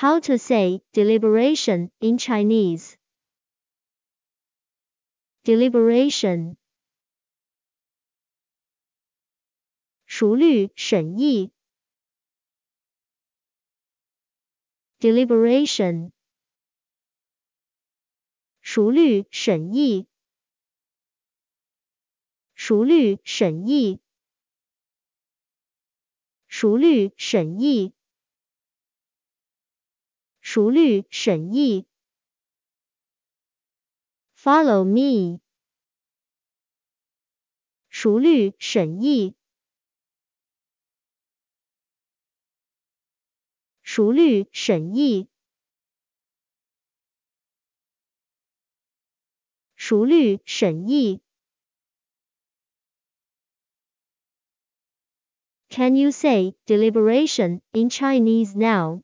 How to say deliberation in Chinese? Deliberation 熟虑审议 deliberation 熟虑审议熟虑审议熟虑审议 熟虑审议 follow me 熟虑审议熟虑审议熟虑审议 Can you say deliberation in Chinese now?